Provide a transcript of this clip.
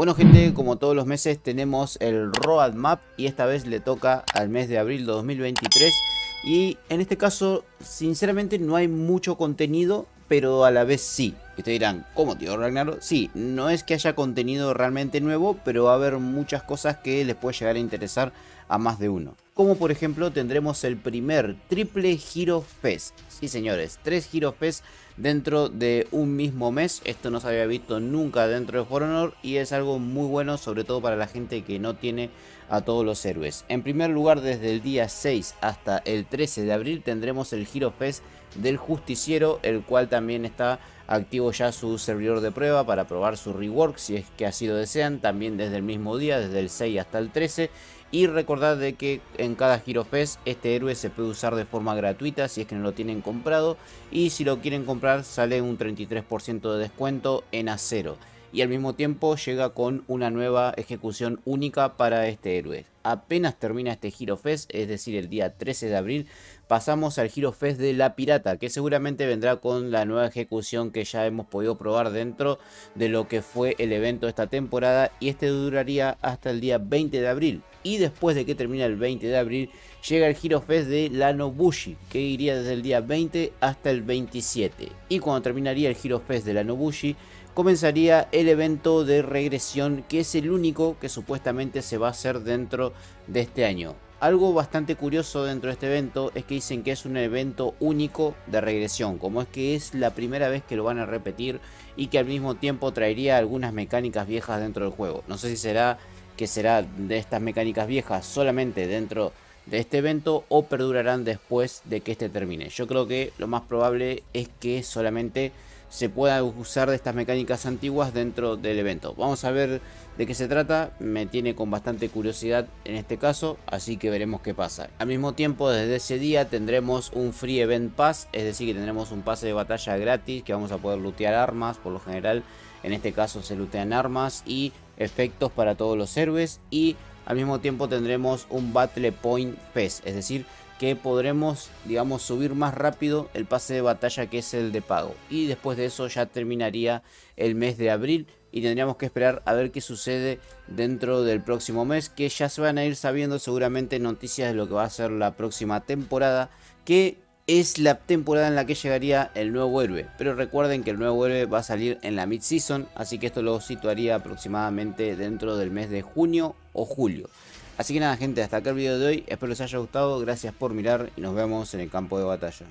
Bueno gente, como todos los meses tenemos el Roadmap y esta vez le toca al mes de abril de 2023 y en este caso sinceramente no hay mucho contenido pero a la vez sí. Y ustedes dirán, ¿cómo tío Ragnaro? Sí, no es que haya contenido realmente nuevo, pero va a haber muchas cosas que les puede llegar a interesar a más de uno. Como por ejemplo tendremos el primer triple Hero Fest. Sí señores, tres Fest dentro de un mismo mes. Esto no se había visto nunca dentro de For Honor y es algo muy bueno sobre todo para la gente que no tiene a todos los héroes. En primer lugar desde el día 6 hasta el 13 de abril tendremos el Fest del justiciero, el cual también está activo ya su servidor de prueba para probar su rework si es que así lo desean, también desde el mismo día, desde el 6 hasta el 13. Y recordad de que en cada Hero Fest este héroe se puede usar de forma gratuita si es que no lo tienen comprado. Y si lo quieren comprar sale un 33% de descuento en acero y al mismo tiempo llega con una nueva ejecución única para este héroe. Apenas termina este Hero Fest, es decir el día 13 de abril, pasamos al Hero Fest de la Pirata, que seguramente vendrá con la nueva ejecución que ya hemos podido probar dentro de lo que fue el evento de esta temporada y este duraría hasta el día 20 de abril. Y después de que termine el 20 de abril, llega el Hero Fest de la Nobushi, que iría desde el día 20 hasta el 27. Y cuando terminaría el Hero Fest de la Nobushi, comenzaría el evento de regresión que es el único que supuestamente se va a hacer dentro de este año. Algo bastante curioso dentro de este evento es que dicen que es un evento único de regresión, como es que es la primera vez que lo van a repetir y que al mismo tiempo traería algunas mecánicas viejas dentro del juego. No sé si será que será de estas mecánicas viejas solamente dentro de este evento o perdurarán después de que este termine. Yo creo que lo más probable es que solamente se pueda usar de estas mecánicas antiguas dentro del evento. Vamos a ver de qué se trata, me tiene con bastante curiosidad en este caso, así que veremos qué pasa. Al mismo tiempo, desde ese día tendremos un Free Event Pass, es decir, que tendremos un pase de batalla gratis que vamos a poder lootear armas, por lo general en este caso se lootean armas y efectos para todos los héroes y al mismo tiempo tendremos un Battle Point Fest, es decir, que podremos, digamos, subir más rápido el pase de batalla que es el de pago. Y después de eso ya terminaría el mes de abril y tendríamos que esperar a ver qué sucede dentro del próximo mes, que ya se van a ir sabiendo seguramente noticias de lo que va a ser la próxima temporada, que es la temporada en la que llegaría el nuevo héroe. Pero recuerden que el nuevo héroe va a salir en la mid-season, así que esto lo situaría aproximadamente dentro del mes de junio o julio. Así que nada gente, hasta acá el video de hoy, espero les haya gustado, gracias por mirar y nos vemos en el campo de batalla.